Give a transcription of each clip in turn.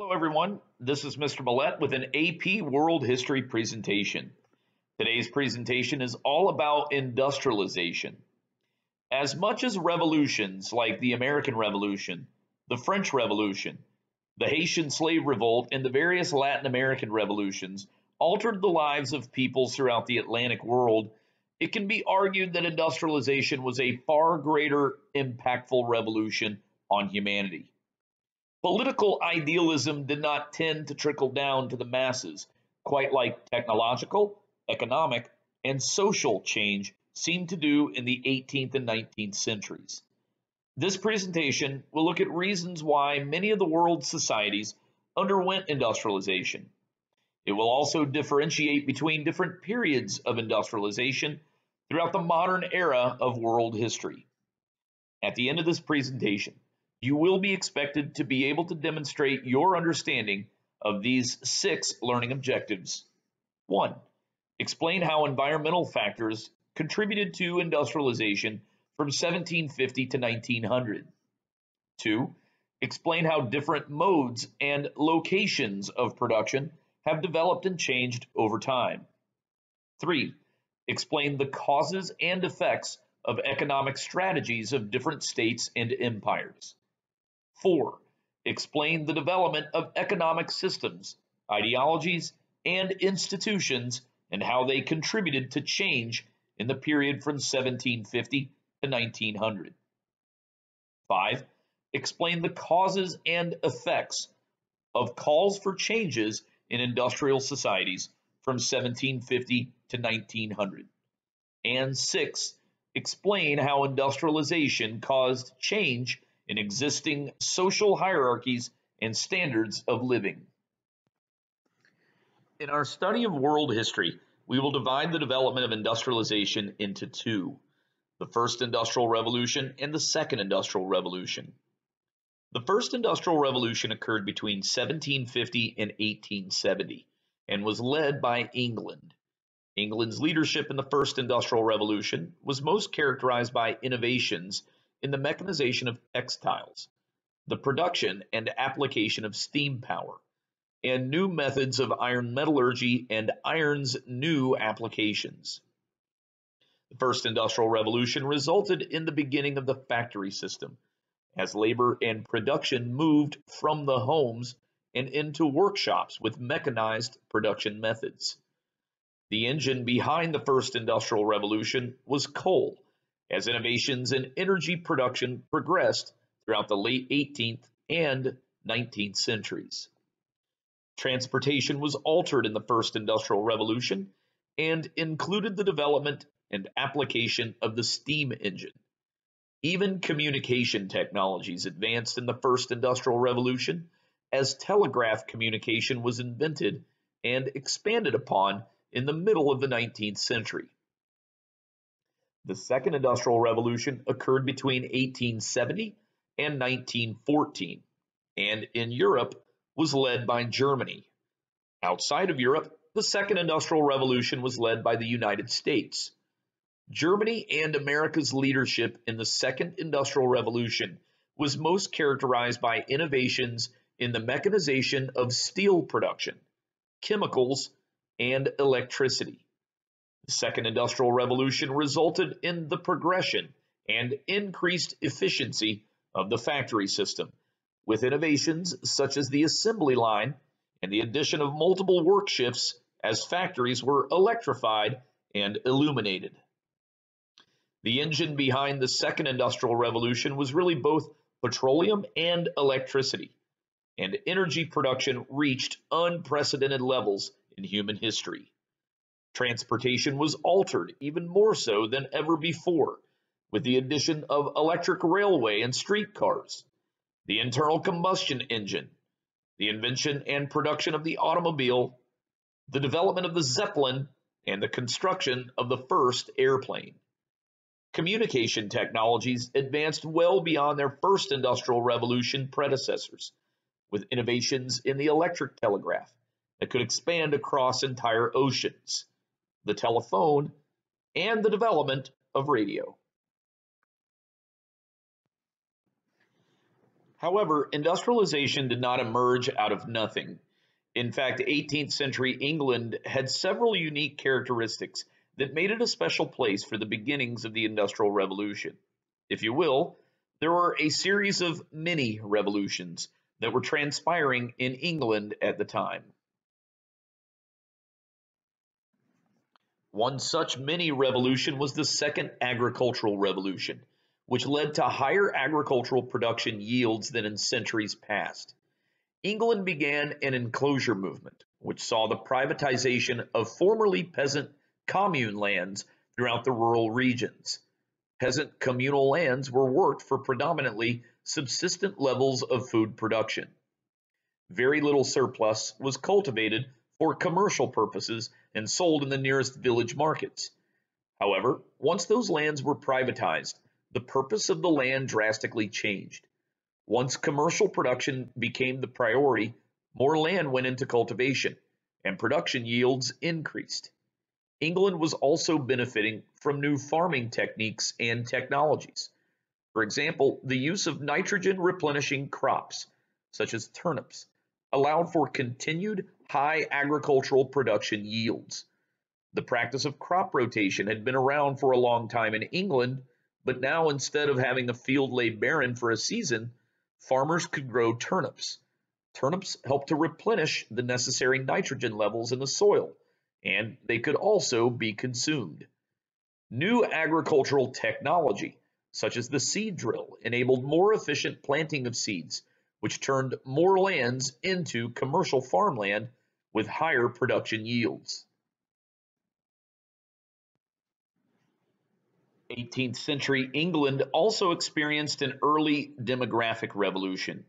Hello everyone, this is Mr. Mollett with an AP World History presentation. Today's presentation is all about industrialization. As much as revolutions like the American Revolution, the French Revolution, the Haitian slave revolt, and the various Latin American revolutions altered the lives of peoples throughout the Atlantic world, it can be argued that industrialization was a far greater impactful revolution on humanity. Political idealism did not tend to trickle down to the masses, quite like technological, economic, and social change seemed to do in the 18th and 19th centuries. This presentation will look at reasons why many of the world's societies underwent industrialization. It will also differentiate between different periods of industrialization throughout the modern era of world history. At the end of this presentation, you will be expected to be able to demonstrate your understanding of these six learning objectives. One, explain how environmental factors contributed to industrialization from 1750 to 1900. Two, explain how different modes and locations of production have developed and changed over time. Three, explain the causes and effects of economic strategies of different states and empires. Four, explain the development of economic systems, ideologies, and institutions and how they contributed to change in the period from 1750 to 1900. Five, explain the causes and effects of calls for changes in industrial societies from 1750 to 1900. And six, explain how industrialization caused change in existing social hierarchies and standards of living. In our study of world history, we will divide the development of industrialization into two the first industrial revolution and the second industrial revolution. The first industrial revolution occurred between 1750 and 1870 and was led by England. England's leadership in the first industrial revolution was most characterized by innovations in the mechanization of textiles, the production and application of steam power, and new methods of iron metallurgy and iron's new applications. The first industrial revolution resulted in the beginning of the factory system, as labor and production moved from the homes and into workshops with mechanized production methods. The engine behind the first industrial revolution was coal, as innovations in energy production progressed throughout the late 18th and 19th centuries. Transportation was altered in the first industrial revolution and included the development and application of the steam engine. Even communication technologies advanced in the first industrial revolution as telegraph communication was invented and expanded upon in the middle of the 19th century. The second industrial revolution occurred between 1870 and 1914, and in Europe was led by Germany. Outside of Europe, the second industrial revolution was led by the United States. Germany and America's leadership in the second industrial revolution was most characterized by innovations in the mechanization of steel production, chemicals, and electricity. The second industrial revolution resulted in the progression and increased efficiency of the factory system, with innovations such as the assembly line and the addition of multiple work shifts as factories were electrified and illuminated. The engine behind the second industrial revolution was really both petroleum and electricity and energy production reached unprecedented levels in human history. Transportation was altered even more so than ever before with the addition of electric railway and streetcars, the internal combustion engine, the invention and production of the automobile, the development of the Zeppelin, and the construction of the first airplane. Communication technologies advanced well beyond their first industrial revolution predecessors with innovations in the electric telegraph that could expand across entire oceans, the telephone, and the development of radio. However, industrialization did not emerge out of nothing. In fact, 18th century England had several unique characteristics that made it a special place for the beginnings of the Industrial Revolution. If you will, there were a series of mini revolutions that were transpiring in England at the time. One such mini revolution was the Second Agricultural Revolution, which led to higher agricultural production yields than in centuries past. England began an enclosure movement, which saw the privatization of formerly peasant commune lands throughout the rural regions. Peasant communal lands were worked for predominantly subsistent levels of food production. Very little surplus was cultivated for commercial purposes and sold in the nearest village markets. However, once those lands were privatized, the purpose of the land drastically changed. Once commercial production became the priority, more land went into cultivation, and production yields increased. England was also benefiting from new farming techniques and technologies. For example, the use of nitrogen replenishing crops, such as turnips, allowed for continued high agricultural production yields. The practice of crop rotation had been around for a long time in England, but now instead of having a field lay barren for a season, farmers could grow turnips. Turnips helped to replenish the necessary nitrogen levels in the soil and they could also be consumed. New agricultural technology, such as the seed drill, enabled more efficient planting of seeds, which turned more lands into commercial farmland with higher production yields. 18th century England also experienced an early demographic revolution.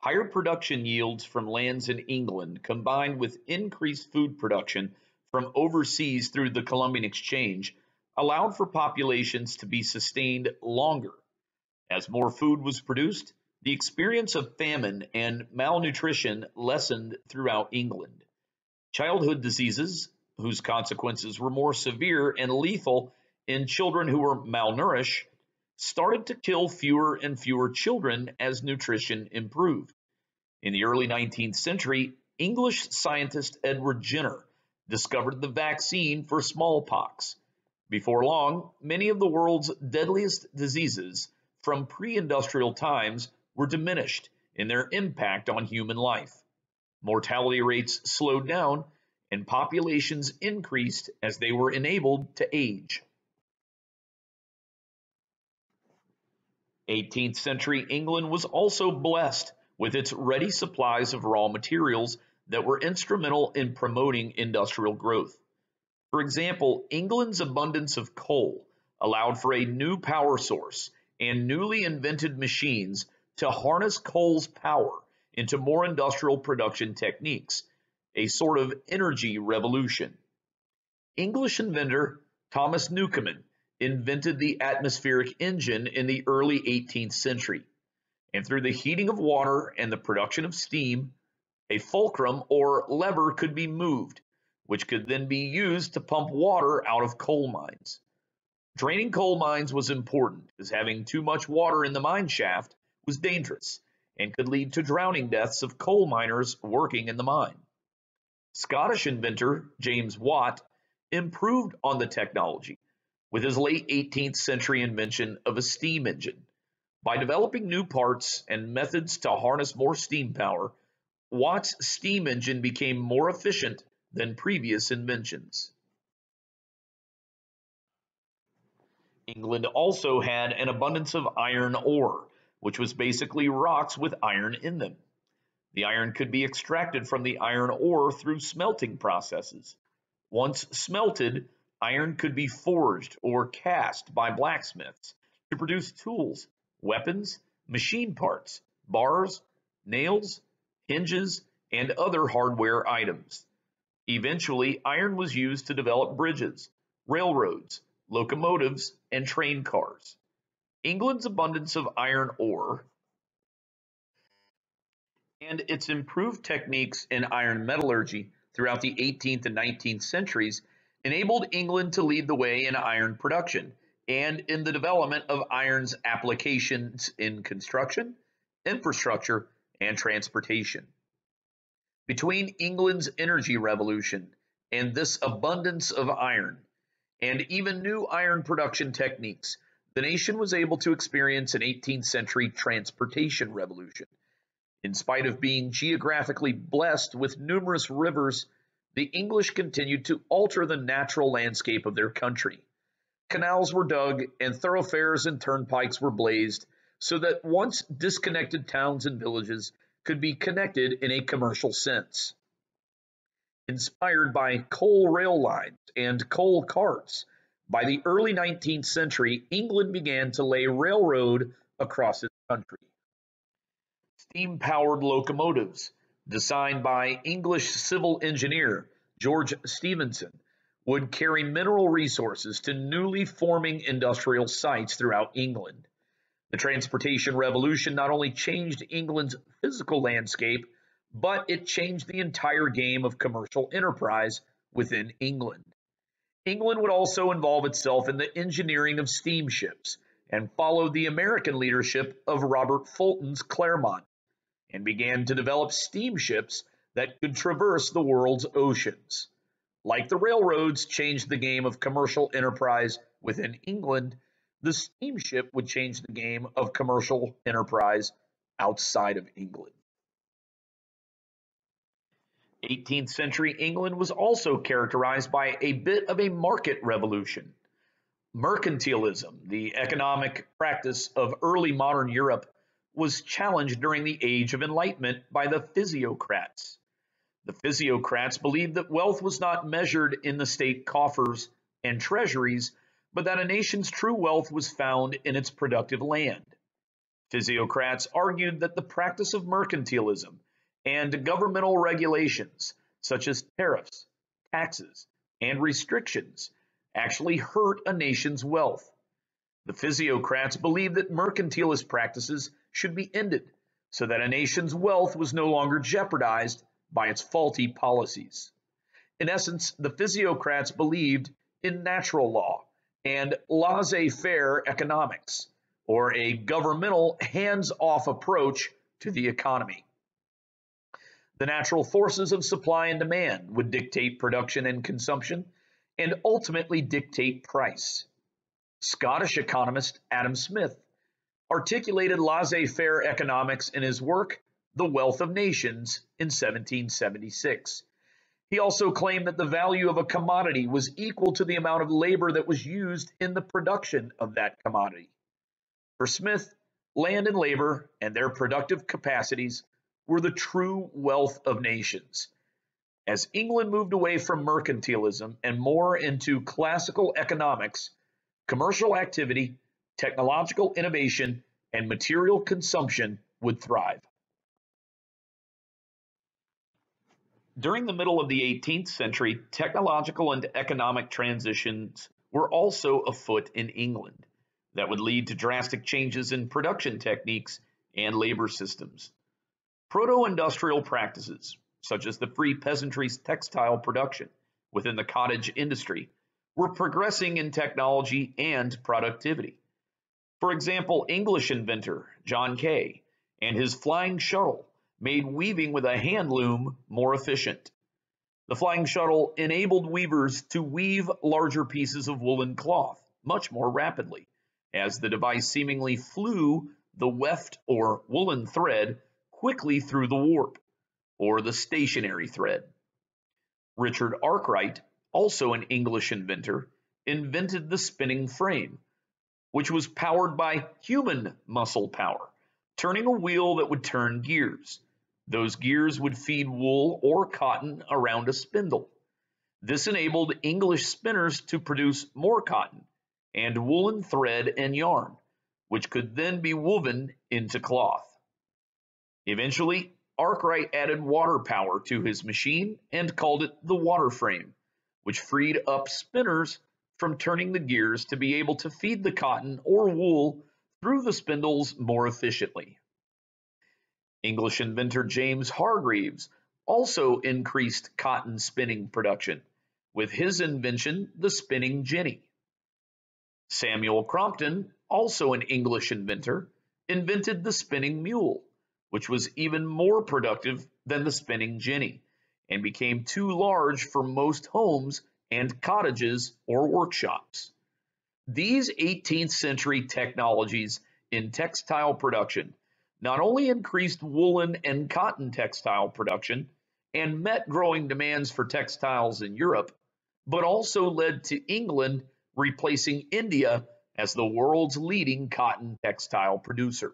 Higher production yields from lands in England combined with increased food production from overseas through the Columbian Exchange allowed for populations to be sustained longer. As more food was produced, the experience of famine and malnutrition lessened throughout England. Childhood diseases, whose consequences were more severe and lethal in children who were malnourished, started to kill fewer and fewer children as nutrition improved. In the early 19th century, English scientist Edward Jenner discovered the vaccine for smallpox. Before long, many of the world's deadliest diseases from pre industrial times were diminished in their impact on human life. Mortality rates slowed down and populations increased as they were enabled to age. 18th century England was also blessed with its ready supplies of raw materials that were instrumental in promoting industrial growth. For example, England's abundance of coal allowed for a new power source and newly invented machines to harness coal's power into more industrial production techniques, a sort of energy revolution. English inventor Thomas Newcomen invented the atmospheric engine in the early 18th century, and through the heating of water and the production of steam, a fulcrum or lever could be moved, which could then be used to pump water out of coal mines. Draining coal mines was important, as having too much water in the mine shaft was dangerous and could lead to drowning deaths of coal miners working in the mine. Scottish inventor James Watt improved on the technology with his late 18th century invention of a steam engine. By developing new parts and methods to harness more steam power, Watt's steam engine became more efficient than previous inventions. England also had an abundance of iron ore, which was basically rocks with iron in them. The iron could be extracted from the iron ore through smelting processes. Once smelted, iron could be forged or cast by blacksmiths to produce tools, weapons, machine parts, bars, nails, hinges, and other hardware items. Eventually, iron was used to develop bridges, railroads, locomotives, and train cars. England's abundance of iron ore and its improved techniques in iron metallurgy throughout the 18th and 19th centuries enabled England to lead the way in iron production and in the development of iron's applications in construction, infrastructure, and transportation. Between England's energy revolution and this abundance of iron, and even new iron production techniques, the nation was able to experience an 18th century transportation revolution. In spite of being geographically blessed with numerous rivers, the English continued to alter the natural landscape of their country. Canals were dug and thoroughfares and turnpikes were blazed so that once disconnected towns and villages could be connected in a commercial sense. Inspired by coal rail lines and coal carts, by the early 19th century, England began to lay railroad across its country. Steam-powered locomotives, designed by English civil engineer George Stephenson, would carry mineral resources to newly forming industrial sites throughout England. The transportation revolution not only changed England's physical landscape, but it changed the entire game of commercial enterprise within England. England would also involve itself in the engineering of steamships and followed the American leadership of Robert Fulton's Clermont and began to develop steamships that could traverse the world's oceans. Like the railroads changed the game of commercial enterprise within England, the steamship would change the game of commercial enterprise outside of England. 18th century England was also characterized by a bit of a market revolution. Mercantilism, the economic practice of early modern Europe, was challenged during the Age of Enlightenment by the physiocrats. The physiocrats believed that wealth was not measured in the state coffers and treasuries, but that a nation's true wealth was found in its productive land. Physiocrats argued that the practice of mercantilism and governmental regulations such as tariffs, taxes, and restrictions actually hurt a nation's wealth. The physiocrats believed that mercantilist practices should be ended so that a nation's wealth was no longer jeopardized by its faulty policies. In essence, the physiocrats believed in natural law and laissez-faire economics, or a governmental hands-off approach to the economy. The natural forces of supply and demand would dictate production and consumption and ultimately dictate price. Scottish economist Adam Smith articulated laissez-faire economics in his work The Wealth of Nations in 1776. He also claimed that the value of a commodity was equal to the amount of labor that was used in the production of that commodity. For Smith, land and labor and their productive capacities were the true wealth of nations. As England moved away from mercantilism and more into classical economics, commercial activity, technological innovation, and material consumption would thrive. During the middle of the 18th century, technological and economic transitions were also afoot in England that would lead to drastic changes in production techniques and labor systems. Proto-industrial practices, such as the free peasantry's textile production within the cottage industry, were progressing in technology and productivity. For example, English inventor John Kay and his flying shuttle made weaving with a hand loom more efficient. The flying shuttle enabled weavers to weave larger pieces of woolen cloth much more rapidly, as the device seemingly flew the weft or woolen thread quickly through the warp, or the stationary thread. Richard Arkwright, also an English inventor, invented the spinning frame, which was powered by human muscle power, turning a wheel that would turn gears. Those gears would feed wool or cotton around a spindle. This enabled English spinners to produce more cotton and woolen thread and yarn, which could then be woven into cloth. Eventually, Arkwright added water power to his machine and called it the water frame, which freed up spinners from turning the gears to be able to feed the cotton or wool through the spindles more efficiently. English inventor James Hargreaves also increased cotton spinning production with his invention, the spinning jenny. Samuel Crompton, also an English inventor, invented the spinning mule, which was even more productive than the spinning jenny and became too large for most homes and cottages or workshops. These 18th century technologies in textile production not only increased woolen and cotton textile production and met growing demands for textiles in Europe, but also led to England replacing India as the world's leading cotton textile producer.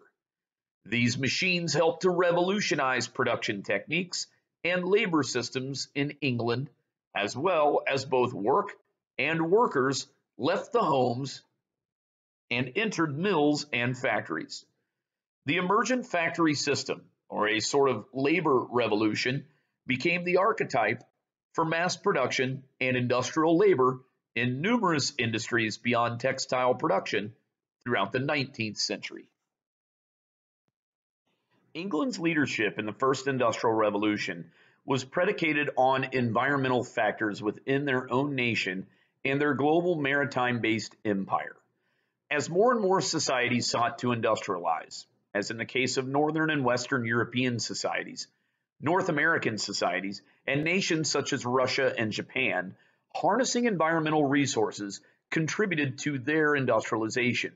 These machines helped to revolutionize production techniques and labor systems in England, as well as both work and workers left the homes and entered mills and factories. The emergent factory system, or a sort of labor revolution, became the archetype for mass production and industrial labor in numerous industries beyond textile production throughout the 19th century. England's leadership in the first industrial revolution was predicated on environmental factors within their own nation and their global maritime based empire. As more and more societies sought to industrialize, as in the case of Northern and Western European societies, North American societies, and nations such as Russia and Japan, harnessing environmental resources contributed to their industrialization.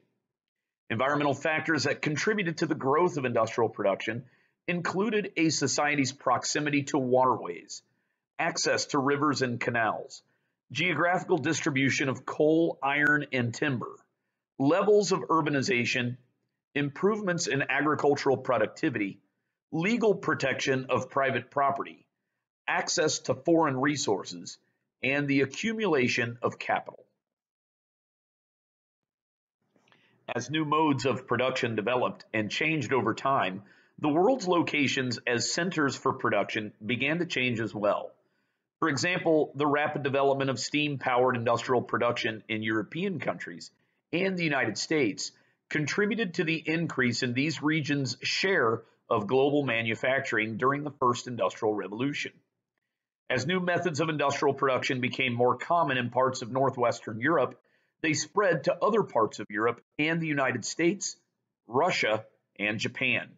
Environmental factors that contributed to the growth of industrial production included a society's proximity to waterways, access to rivers and canals, geographical distribution of coal, iron, and timber, levels of urbanization, improvements in agricultural productivity, legal protection of private property, access to foreign resources, and the accumulation of capital. As new modes of production developed and changed over time, the world's locations as centers for production began to change as well. For example, the rapid development of steam powered industrial production in European countries and the United States contributed to the increase in these regions' share of global manufacturing during the first industrial revolution. As new methods of industrial production became more common in parts of northwestern Europe, they spread to other parts of Europe and the United States, Russia, and Japan.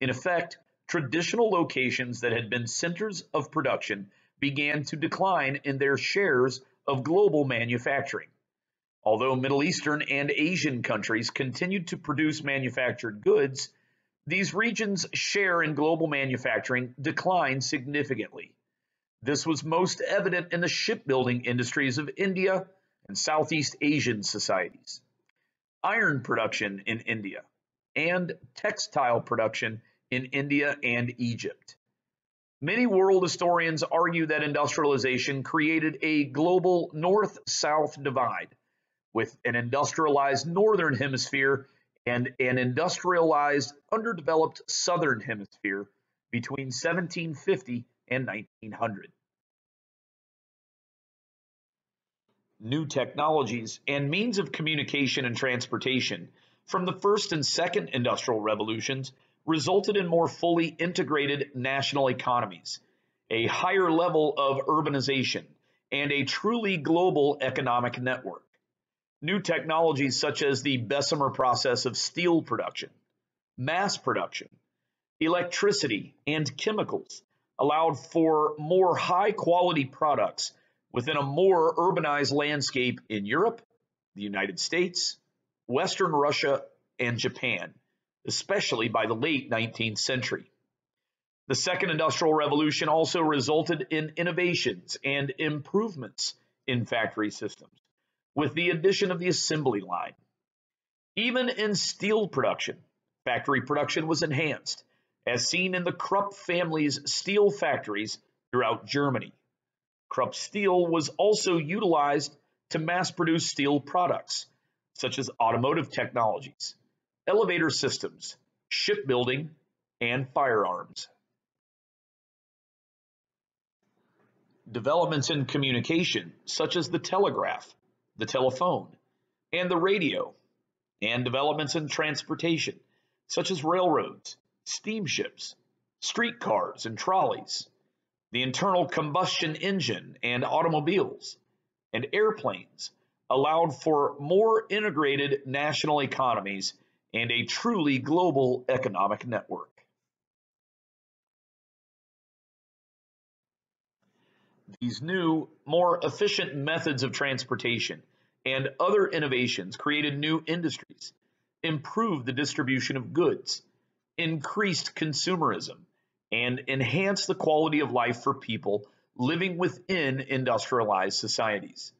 In effect, traditional locations that had been centers of production began to decline in their shares of global manufacturing. Although Middle Eastern and Asian countries continued to produce manufactured goods, these regions' share in global manufacturing declined significantly. This was most evident in the shipbuilding industries of India and Southeast Asian societies, iron production in India, and textile production in India and Egypt. Many world historians argue that industrialization created a global north south divide, with an industrialized northern hemisphere and an industrialized, underdeveloped southern hemisphere between 1750 and 1900. New technologies and means of communication and transportation from the first and second industrial revolutions resulted in more fully integrated national economies, a higher level of urbanization, and a truly global economic network. New technologies such as the Bessemer process of steel production, mass production, electricity, and chemicals allowed for more high quality products within a more urbanized landscape in Europe, the United States, Western Russia, and Japan, especially by the late 19th century. The Second Industrial Revolution also resulted in innovations and improvements in factory systems with the addition of the assembly line. Even in steel production, factory production was enhanced, as seen in the Krupp family's steel factories throughout Germany. Krupp steel was also utilized to mass produce steel products, such as automotive technologies, elevator systems, shipbuilding, and firearms. Developments in communication, such as the telegraph, the telephone, and the radio, and developments in transportation, such as railroads, steamships, streetcars, and trolleys, the internal combustion engine and automobiles and airplanes allowed for more integrated national economies and a truly global economic network. These new, more efficient methods of transportation and other innovations created new industries, improved the distribution of goods, increased consumerism, and enhance the quality of life for people living within industrialized societies.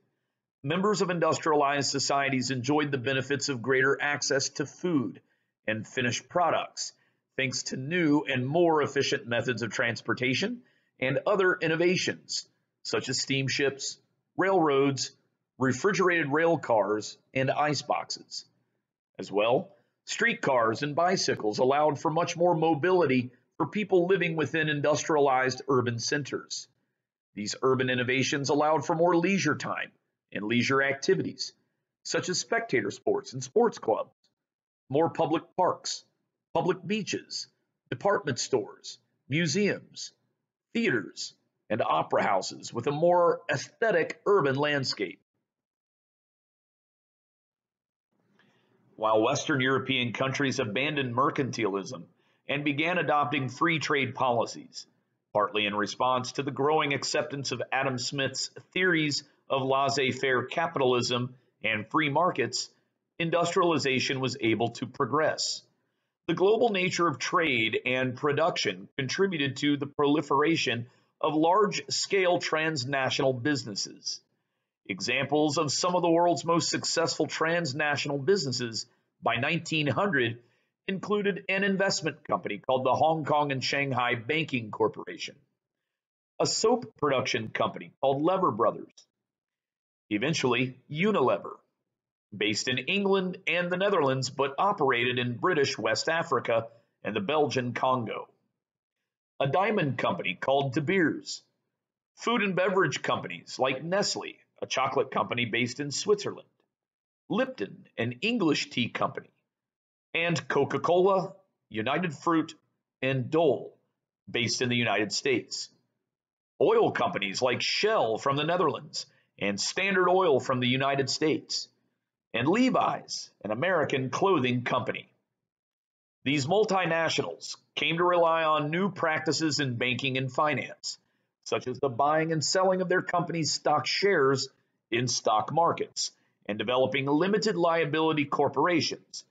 Members of industrialized societies enjoyed the benefits of greater access to food and finished products, thanks to new and more efficient methods of transportation and other innovations, such as steamships, railroads, refrigerated rail cars, and ice boxes. As well, streetcars and bicycles allowed for much more mobility for people living within industrialized urban centers. These urban innovations allowed for more leisure time and leisure activities, such as spectator sports and sports clubs, more public parks, public beaches, department stores, museums, theaters, and opera houses with a more aesthetic urban landscape. While Western European countries abandoned mercantilism and began adopting free trade policies, partly in response to the growing acceptance of Adam Smith's theories of laissez-faire capitalism and free markets, industrialization was able to progress. The global nature of trade and production contributed to the proliferation of large-scale transnational businesses. Examples of some of the world's most successful transnational businesses by 1900 included an investment company called the Hong Kong and Shanghai Banking Corporation, a soap production company called Lever Brothers, eventually Unilever, based in England and the Netherlands but operated in British West Africa and the Belgian Congo, a diamond company called De Beers, food and beverage companies like Nestle, a chocolate company based in Switzerland, Lipton, an English tea company, and Coca-Cola, United Fruit, and Dole, based in the United States. Oil companies like Shell from the Netherlands and Standard Oil from the United States, and Levi's, an American clothing company. These multinationals came to rely on new practices in banking and finance, such as the buying and selling of their company's stock shares in stock markets and developing limited liability corporations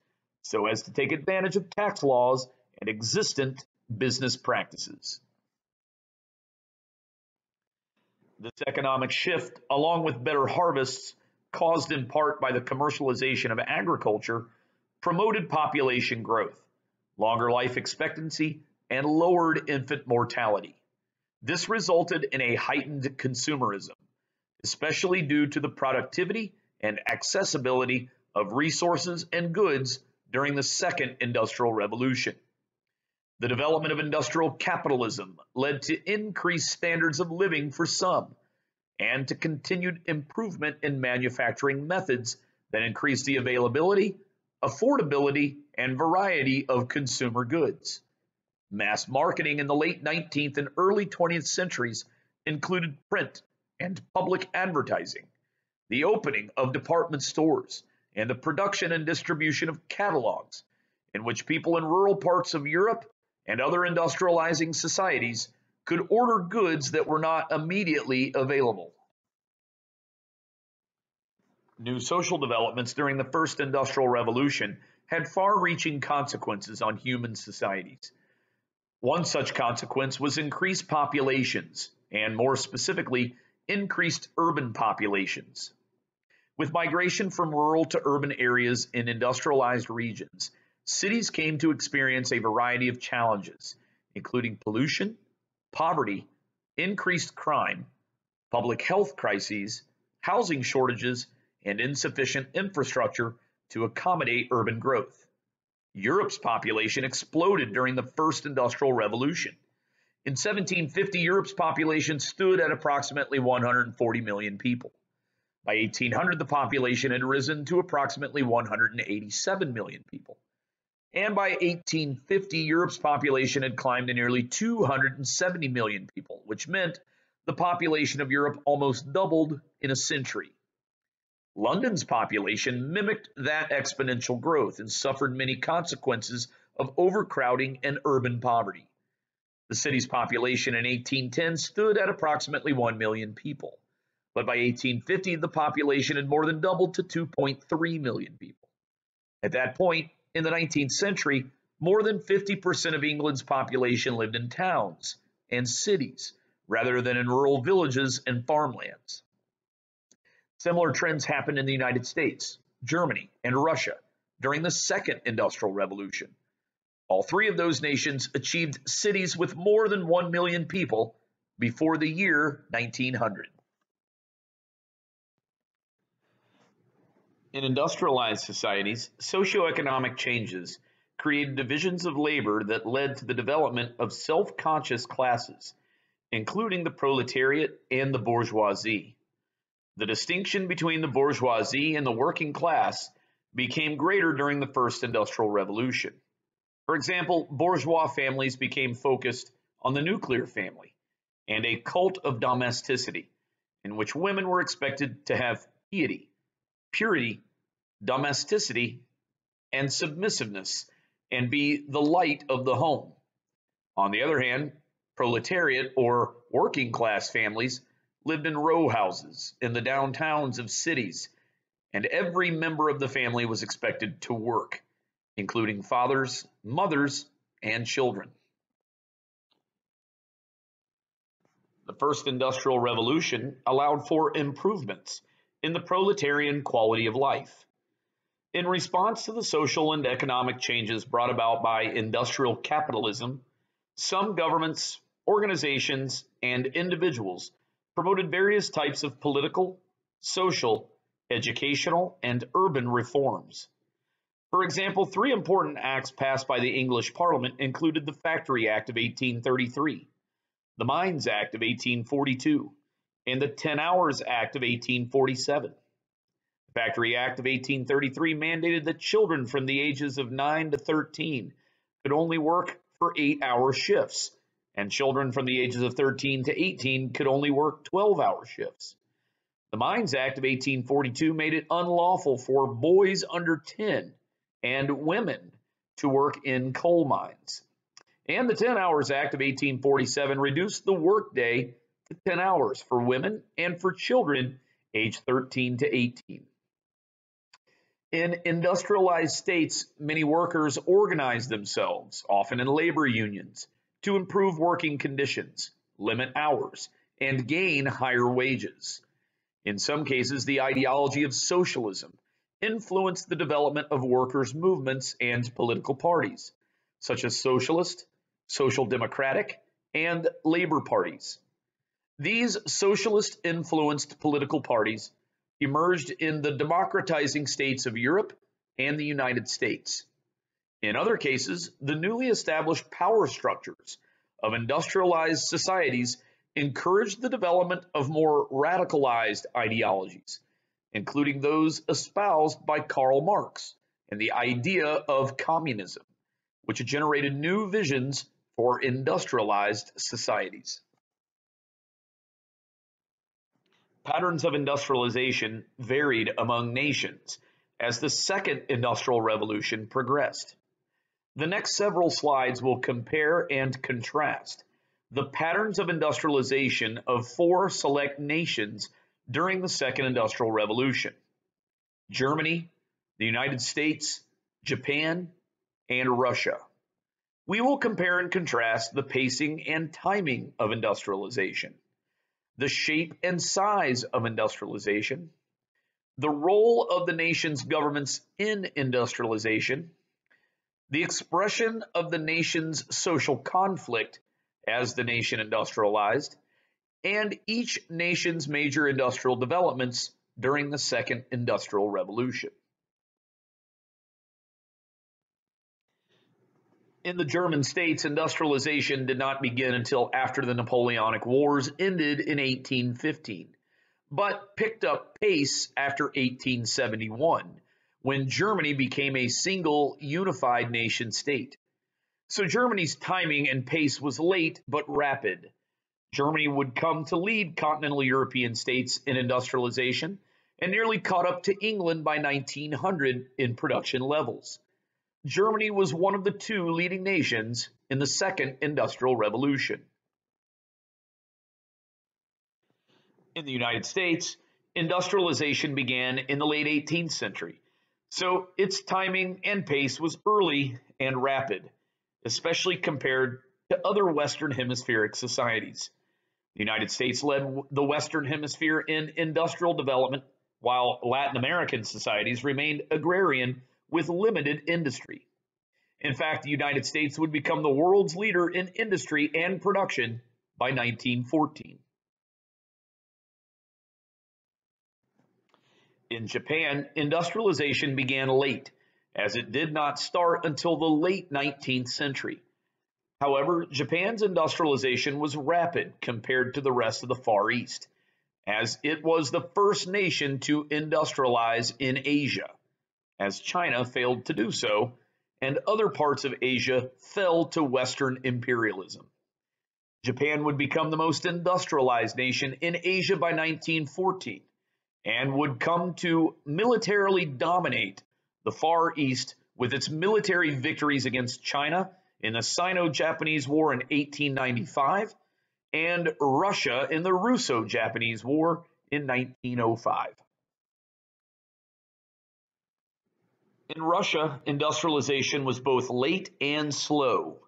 so as to take advantage of tax laws and existent business practices. This economic shift, along with better harvests, caused in part by the commercialization of agriculture, promoted population growth, longer life expectancy, and lowered infant mortality. This resulted in a heightened consumerism, especially due to the productivity and accessibility of resources and goods during the second industrial revolution. The development of industrial capitalism led to increased standards of living for some and to continued improvement in manufacturing methods that increased the availability, affordability, and variety of consumer goods. Mass marketing in the late 19th and early 20th centuries included print and public advertising, the opening of department stores, and the production and distribution of catalogs, in which people in rural parts of Europe and other industrializing societies could order goods that were not immediately available. New social developments during the first industrial revolution had far-reaching consequences on human societies. One such consequence was increased populations, and more specifically, increased urban populations. With migration from rural to urban areas in industrialized regions, cities came to experience a variety of challenges, including pollution, poverty, increased crime, public health crises, housing shortages, and insufficient infrastructure to accommodate urban growth. Europe's population exploded during the first industrial revolution. In 1750, Europe's population stood at approximately 140 million people. By 1800, the population had risen to approximately 187 million people. And by 1850, Europe's population had climbed to nearly 270 million people, which meant the population of Europe almost doubled in a century. London's population mimicked that exponential growth and suffered many consequences of overcrowding and urban poverty. The city's population in 1810 stood at approximately 1 million people, but by 1850 the population had more than doubled to 2.3 million people. At that point, in the 19th century, more than 50% of England's population lived in towns and cities rather than in rural villages and farmlands. Similar trends happened in the United States, Germany, and Russia during the Second Industrial Revolution. All three of those nations achieved cities with more than 1 million people before the year 1900. In industrialized societies, socioeconomic changes created divisions of labor that led to the development of self-conscious classes, including the proletariat and the bourgeoisie. The distinction between the bourgeoisie and the working class became greater during the First Industrial Revolution. For example, bourgeois families became focused on the nuclear family and a cult of domesticity, in which women were expected to have piety, purity, domesticity, and submissiveness and be the light of the home. On the other hand, proletariat or working class families lived in row houses in the downtowns of cities, and every member of the family was expected to work, including fathers, mothers, and children. The first industrial revolution allowed for improvements in the proletarian quality of life. In response to the social and economic changes brought about by industrial capitalism, some governments, organizations, and individuals promoted various types of political, social, educational, and urban reforms. For example, three important acts passed by the English Parliament included the Factory Act of 1833, the Mines Act of 1842, and the Ten Hours Act of 1847. The Factory Act of 1833 mandated that children from the ages of 9 to 13 could only work for eight hour shifts, and children from the ages of 13 to 18 could only work 12 hour shifts. The Mines Act of 1842 made it unlawful for boys under 10 and women to work in coal mines. And the 10 Hours Act of 1847 reduced the workday to 10 hours for women and for children aged 13 to 18. In industrialized states, many workers organize themselves, often in labor unions, to improve working conditions, limit hours, and gain higher wages. In some cases, the ideology of socialism influenced the development of workers' movements and political parties, such as socialist, social democratic, and labor parties. These socialist influenced political parties emerged in the democratizing states of Europe and the United States. In other cases, the newly established power structures of industrialized societies encouraged the development of more radicalized ideologies, including those espoused by Karl Marx and the idea of communism, which generated new visions for industrialized societies. Patterns of industrialization varied among nations as the second industrial revolution progressed. The next several slides will compare and contrast the patterns of industrialization of four select nations during the second industrial revolution. Germany, the United States, Japan, and Russia. We will compare and contrast the pacing and timing of industrialization the shape and size of industrialization, the role of the nation's governments in industrialization, the expression of the nation's social conflict as the nation industrialized, and each nation's major industrial developments during the Second Industrial Revolution. In the German states, industrialization did not begin until after the Napoleonic Wars ended in 1815, but picked up pace after 1871, when Germany became a single unified nation state. So Germany's timing and pace was late but rapid. Germany would come to lead continental European states in industrialization and nearly caught up to England by 1900 in production levels. Germany was one of the two leading nations in the Second Industrial Revolution. In the United States, industrialization began in the late 18th century, so its timing and pace was early and rapid, especially compared to other Western Hemispheric societies. The United States led the Western Hemisphere in industrial development, while Latin American societies remained agrarian with limited industry. In fact, the United States would become the world's leader in industry and production by 1914. In Japan, industrialization began late, as it did not start until the late 19th century. However, Japan's industrialization was rapid compared to the rest of the Far East, as it was the first nation to industrialize in Asia, as China failed to do so, and other parts of Asia fell to Western imperialism. Japan would become the most industrialized nation in Asia by 1914 and would come to militarily dominate the Far East with its military victories against China in the Sino Japanese War in 1895 and Russia in the Russo Japanese War in 1905. In Russia, industrialization was both late and slow.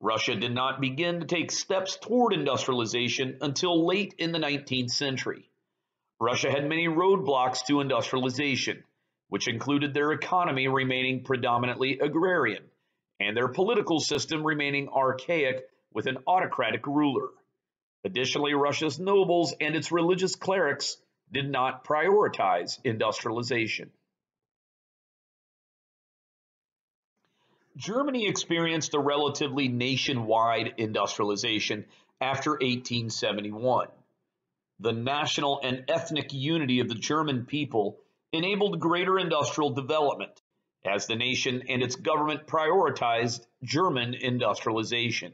Russia did not begin to take steps toward industrialization until late in the 19th century. Russia had many roadblocks to industrialization, which included their economy remaining predominantly agrarian and their political system remaining archaic with an autocratic ruler. Additionally, Russia's nobles and its religious clerics did not prioritize industrialization. Germany experienced a relatively nationwide industrialization after 1871. The national and ethnic unity of the German people enabled greater industrial development as the nation and its government prioritized German industrialization.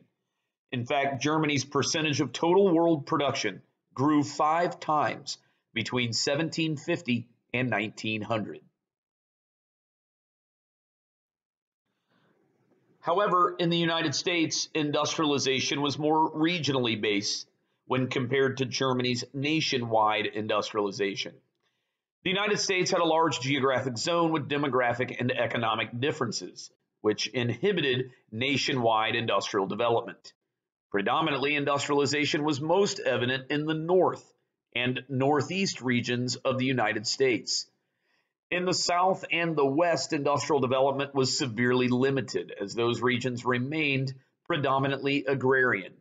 In fact, Germany's percentage of total world production grew five times between 1750 and 1900. However, in the United States, industrialization was more regionally based when compared to Germany's nationwide industrialization. The United States had a large geographic zone with demographic and economic differences, which inhibited nationwide industrial development. Predominantly, industrialization was most evident in the north and northeast regions of the United States. In the South and the West, industrial development was severely limited as those regions remained predominantly agrarian.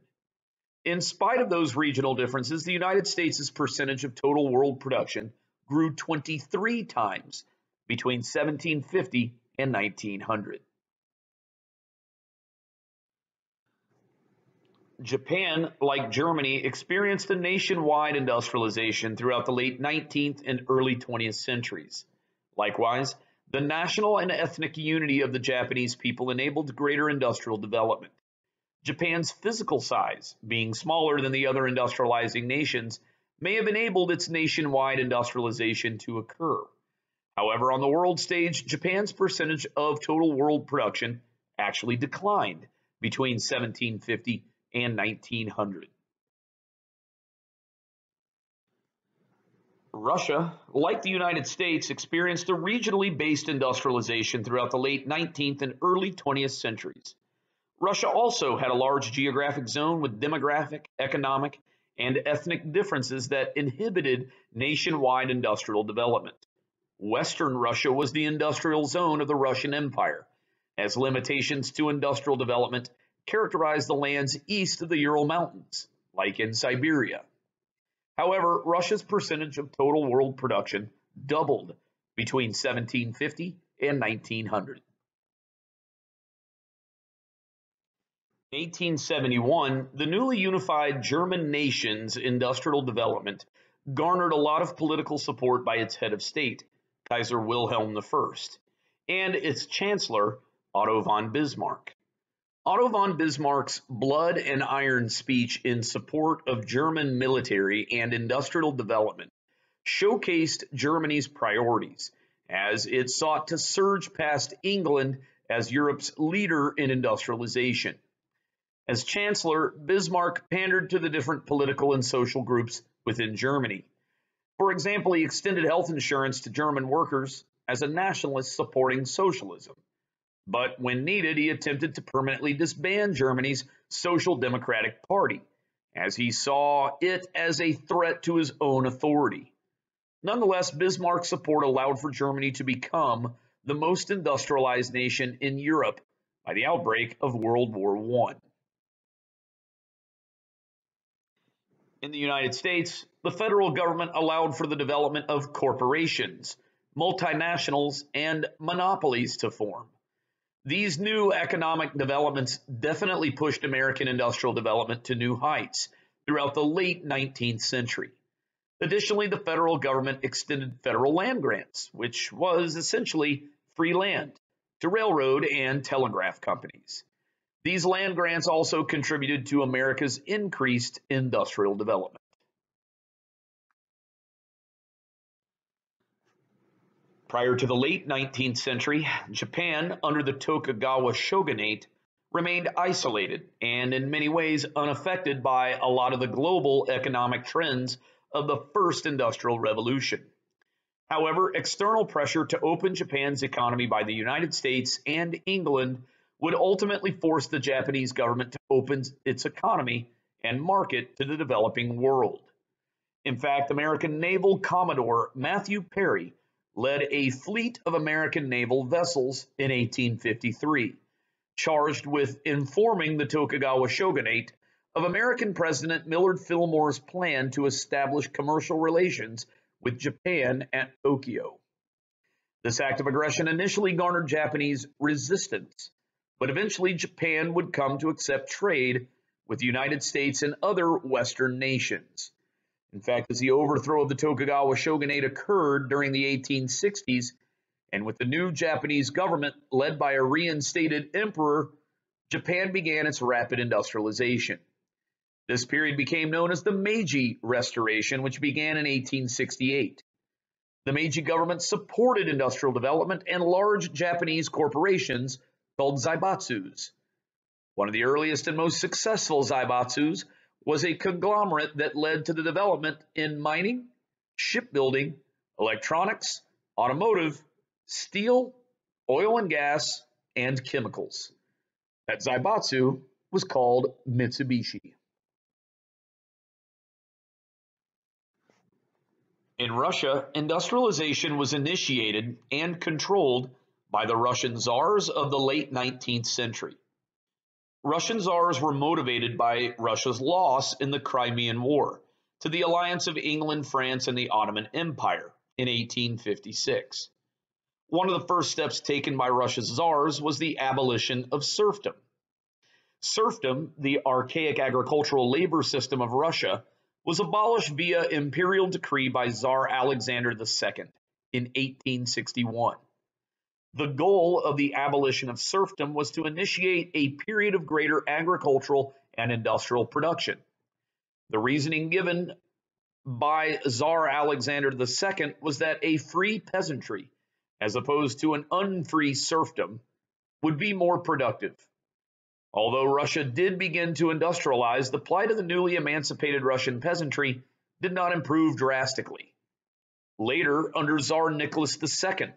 In spite of those regional differences, the United States' percentage of total world production grew 23 times between 1750 and 1900. Japan, like Germany, experienced a nationwide industrialization throughout the late 19th and early 20th centuries. Likewise, the national and ethnic unity of the Japanese people enabled greater industrial development. Japan's physical size, being smaller than the other industrializing nations, may have enabled its nationwide industrialization to occur. However, on the world stage, Japan's percentage of total world production actually declined between 1750 and 1900. Russia, like the United States, experienced a regionally based industrialization throughout the late 19th and early 20th centuries. Russia also had a large geographic zone with demographic, economic, and ethnic differences that inhibited nationwide industrial development. Western Russia was the industrial zone of the Russian Empire, as limitations to industrial development characterized the lands east of the Ural Mountains, like in Siberia. However, Russia's percentage of total world production doubled between 1750 and 1900. In 1871, the newly unified German nation's industrial development garnered a lot of political support by its head of state, Kaiser Wilhelm I, and its chancellor, Otto von Bismarck. Otto von Bismarck's blood and iron speech in support of German military and industrial development showcased Germany's priorities as it sought to surge past England as Europe's leader in industrialization. As Chancellor, Bismarck pandered to the different political and social groups within Germany. For example, he extended health insurance to German workers as a nationalist supporting socialism. But when needed, he attempted to permanently disband Germany's Social Democratic Party, as he saw it as a threat to his own authority. Nonetheless, Bismarck's support allowed for Germany to become the most industrialized nation in Europe by the outbreak of World War I. In the United States, the federal government allowed for the development of corporations, multinationals, and monopolies to form. These new economic developments definitely pushed American industrial development to new heights throughout the late 19th century. Additionally, the federal government extended federal land grants, which was essentially free land, to railroad and telegraph companies. These land grants also contributed to America's increased industrial development. Prior to the late 19th century, Japan, under the Tokugawa shogunate, remained isolated and in many ways unaffected by a lot of the global economic trends of the first industrial revolution. However, external pressure to open Japan's economy by the United States and England would ultimately force the Japanese government to open its economy and market to the developing world. In fact, American Naval Commodore Matthew Perry led a fleet of American naval vessels in 1853, charged with informing the Tokugawa shogunate of American President Millard Fillmore's plan to establish commercial relations with Japan at Tokyo. This act of aggression initially garnered Japanese resistance, but eventually Japan would come to accept trade with the United States and other Western nations. In fact, as the overthrow of the Tokugawa shogunate occurred during the 1860s, and with the new Japanese government led by a reinstated emperor, Japan began its rapid industrialization. This period became known as the Meiji Restoration, which began in 1868. The Meiji government supported industrial development and large Japanese corporations called zaibatsus. One of the earliest and most successful zaibatsus was a conglomerate that led to the development in mining, shipbuilding, electronics, automotive, steel, oil and gas, and chemicals. That Zaibatsu was called Mitsubishi. In Russia, industrialization was initiated and controlled by the Russian czars of the late 19th century. Russian czars were motivated by Russia's loss in the Crimean War to the alliance of England, France, and the Ottoman Empire in 1856. One of the first steps taken by Russia's czars was the abolition of serfdom. Serfdom, the archaic agricultural labor system of Russia, was abolished via imperial decree by Tsar Alexander II in 1861. The goal of the abolition of serfdom was to initiate a period of greater agricultural and industrial production. The reasoning given by Tsar Alexander II was that a free peasantry, as opposed to an unfree serfdom, would be more productive. Although Russia did begin to industrialize, the plight of the newly emancipated Russian peasantry did not improve drastically. Later, under Tsar Nicholas II,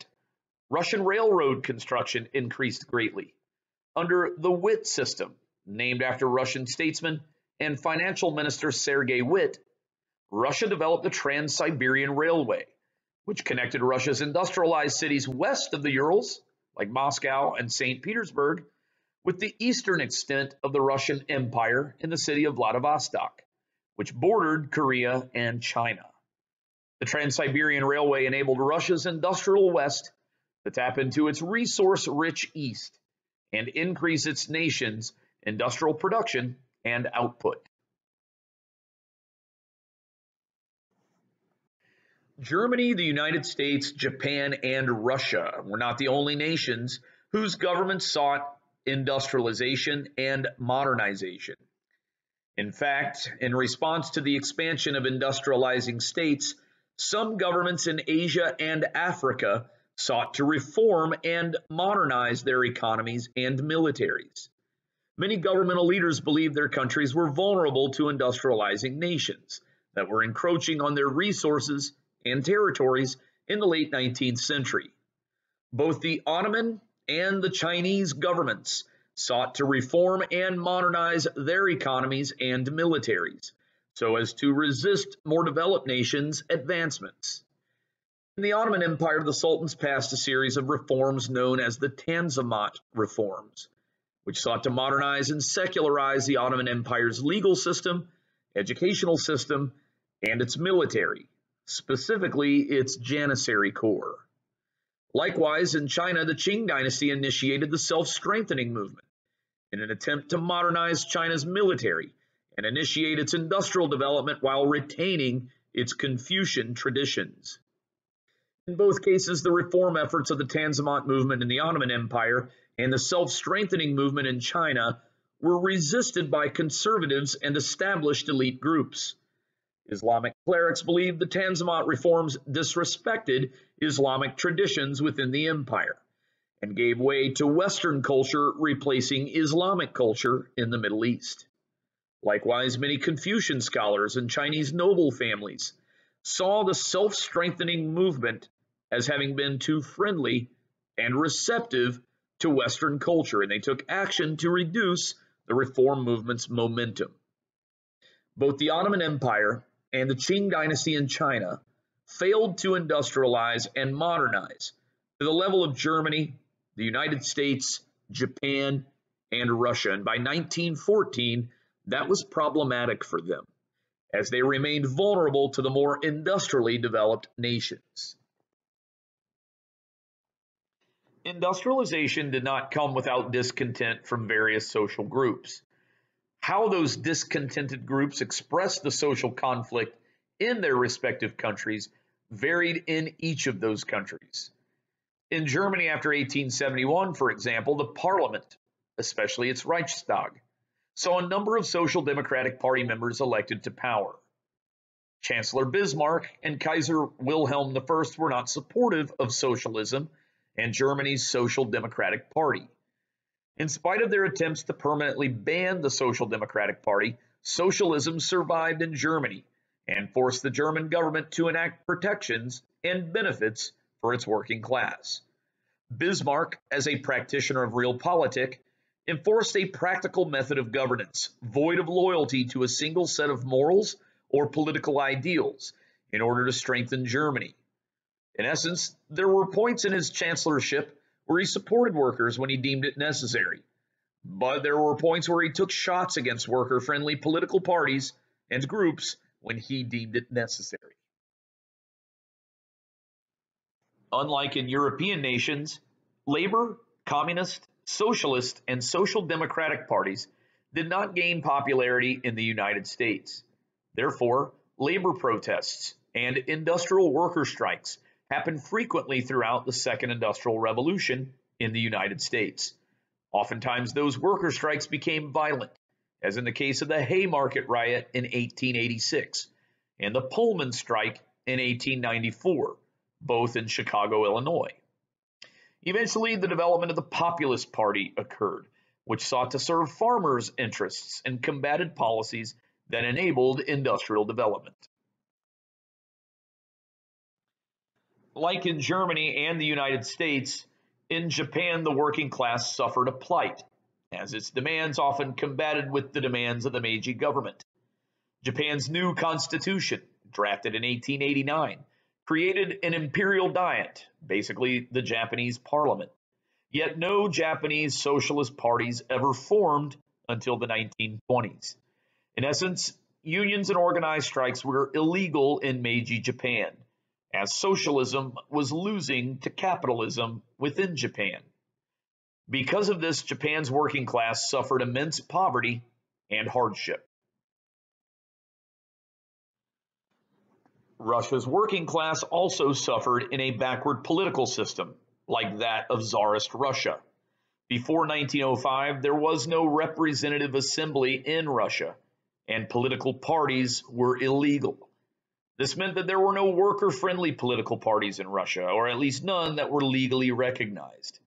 Russian railroad construction increased greatly. Under the Witte system, named after Russian statesman and financial minister Sergei Witte, Russia developed the Trans-Siberian Railway, which connected Russia's industrialized cities west of the Urals, like Moscow and St. Petersburg, with the eastern extent of the Russian Empire in the city of Vladivostok, which bordered Korea and China. The Trans-Siberian Railway enabled Russia's industrial west to tap into its resource-rich East and increase its nation's industrial production and output. Germany, the United States, Japan, and Russia were not the only nations whose governments sought industrialization and modernization. In fact, in response to the expansion of industrializing states, some governments in Asia and Africa sought to reform and modernize their economies and militaries. Many governmental leaders believed their countries were vulnerable to industrializing nations that were encroaching on their resources and territories in the late 19th century. Both the Ottoman and the Chinese governments sought to reform and modernize their economies and militaries so as to resist more developed nations' advancements. In the Ottoman Empire, the sultans passed a series of reforms known as the Tanzimat reforms, which sought to modernize and secularize the Ottoman Empire's legal system, educational system, and its military, specifically its Janissary Corps. Likewise, in China, the Qing dynasty initiated the self strengthening movement in an attempt to modernize China's military and initiate its industrial development while retaining its Confucian traditions. In both cases, the reform efforts of the Tanzimat movement in the Ottoman Empire and the self-strengthening movement in China were resisted by conservatives and established elite groups. Islamic clerics believed the Tanzimat reforms disrespected Islamic traditions within the empire and gave way to Western culture replacing Islamic culture in the Middle East. Likewise, many Confucian scholars and Chinese noble families saw the self-strengthening movement as having been too friendly and receptive to Western culture, and they took action to reduce the reform movement's momentum. Both the Ottoman Empire and the Qing dynasty in China failed to industrialize and modernize to the level of Germany, the United States, Japan, and Russia. And by 1914, that was problematic for them, as they remained vulnerable to the more industrially developed nations. Industrialization did not come without discontent from various social groups. How those discontented groups expressed the social conflict in their respective countries varied in each of those countries. In Germany after 1871, for example, the parliament, especially its Reichstag, saw a number of Social Democratic Party members elected to power. Chancellor Bismarck and Kaiser Wilhelm I were not supportive of socialism and Germany's Social Democratic Party. In spite of their attempts to permanently ban the Social Democratic Party, socialism survived in Germany and forced the German government to enact protections and benefits for its working class. Bismarck, as a practitioner of real realpolitik, enforced a practical method of governance, void of loyalty to a single set of morals or political ideals, in order to strengthen Germany. In essence, there were points in his chancellorship where he supported workers when he deemed it necessary. But there were points where he took shots against worker friendly political parties and groups when he deemed it necessary. Unlike in European nations, labor, communist, socialist, and social democratic parties did not gain popularity in the United States. Therefore, labor protests and industrial worker strikes happened frequently throughout the Second Industrial Revolution in the United States. Oftentimes, those worker strikes became violent, as in the case of the Haymarket Riot in 1886 and the Pullman Strike in 1894, both in Chicago, Illinois. Eventually, the development of the Populist Party occurred, which sought to serve farmers' interests and combated policies that enabled industrial development. Like in Germany and the United States, in Japan the working class suffered a plight, as its demands often combated with the demands of the Meiji government. Japan's new constitution, drafted in 1889, created an imperial diet, basically the Japanese parliament. Yet no Japanese socialist parties ever formed until the 1920s. In essence, unions and organized strikes were illegal in Meiji Japan, as socialism was losing to capitalism within Japan. Because of this, Japan's working class suffered immense poverty and hardship. Russia's working class also suffered in a backward political system, like that of Tsarist Russia. Before 1905, there was no representative assembly in Russia, and political parties were illegal. This meant that there were no worker friendly political parties in Russia, or at least none that were legally recognized.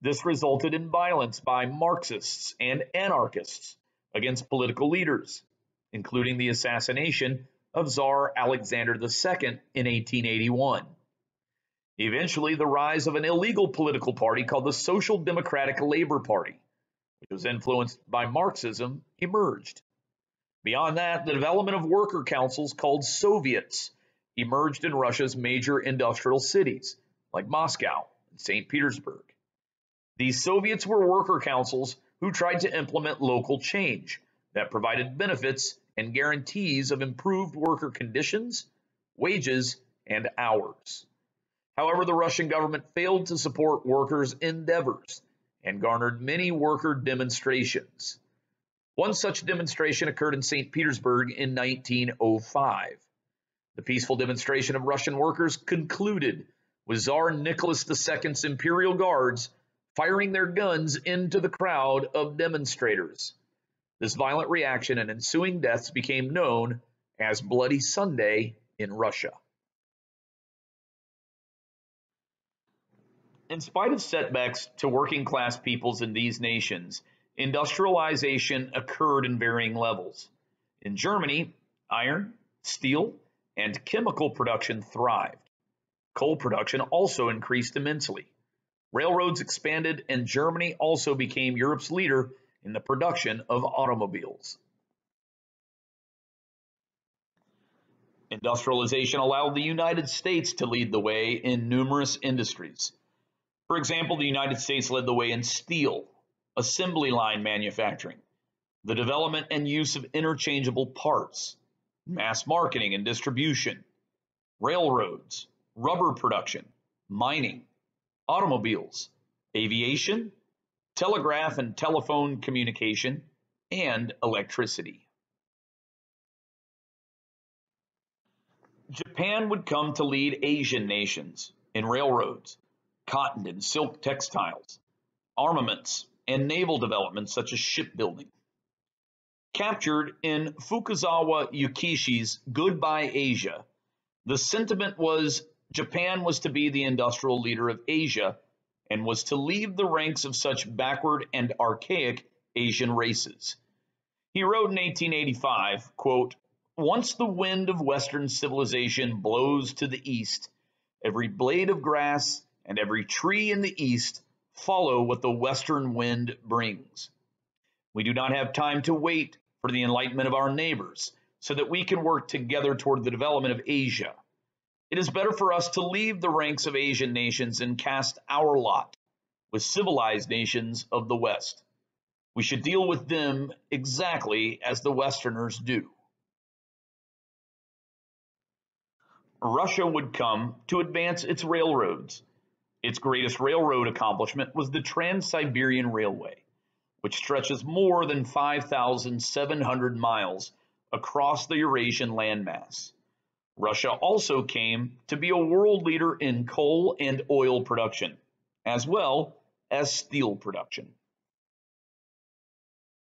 This resulted in violence by Marxists and anarchists against political leaders, including the assassination of Tsar Alexander II in 1881. Eventually, the rise of an illegal political party called the Social Democratic Labor Party, which was influenced by Marxism, emerged. Beyond that, the development of worker councils called Soviets emerged in Russia's major industrial cities, like Moscow and St. Petersburg. These Soviets were worker councils who tried to implement local change that provided benefits and guarantees of improved worker conditions, wages, and hours. However, the Russian government failed to support workers' endeavors and garnered many worker demonstrations. One such demonstration occurred in St. Petersburg in 1905. The peaceful demonstration of Russian workers concluded with Tsar Nicholas II's imperial guards firing their guns into the crowd of demonstrators. This violent reaction and ensuing deaths became known as Bloody Sunday in Russia. In spite of setbacks to working class peoples in these nations, industrialization occurred in varying levels. In Germany, iron, steel, and chemical production thrived. Coal production also increased immensely. Railroads expanded, and Germany also became Europe's leader in the production of automobiles. Industrialization allowed the United States to lead the way in numerous industries. For example, the United States led the way in steel, assembly line manufacturing, the development and use of interchangeable parts, mass marketing and distribution, railroads, rubber production, mining, automobiles, aviation, telegraph and telephone communication, and electricity. Japan would come to lead Asian nations in railroads, cotton and silk textiles, armaments, and naval developments such as shipbuilding. Captured in Fukuzawa Yukichi's Goodbye Asia, the sentiment was Japan was to be the industrial leader of Asia and was to leave the ranks of such backward and archaic Asian races. He wrote in 1885, quote, Once the wind of Western civilization blows to the east, every blade of grass and every tree in the east follow what the Western wind brings. We do not have time to wait for the enlightenment of our neighbors so that we can work together toward the development of Asia. It is better for us to leave the ranks of Asian nations and cast our lot with civilized nations of the West. We should deal with them exactly as the Westerners do. Russia would come to advance its railroads. Its greatest railroad accomplishment was the Trans Siberian Railway, which stretches more than 5,700 miles across the Eurasian landmass. Russia also came to be a world leader in coal and oil production, as well as steel production.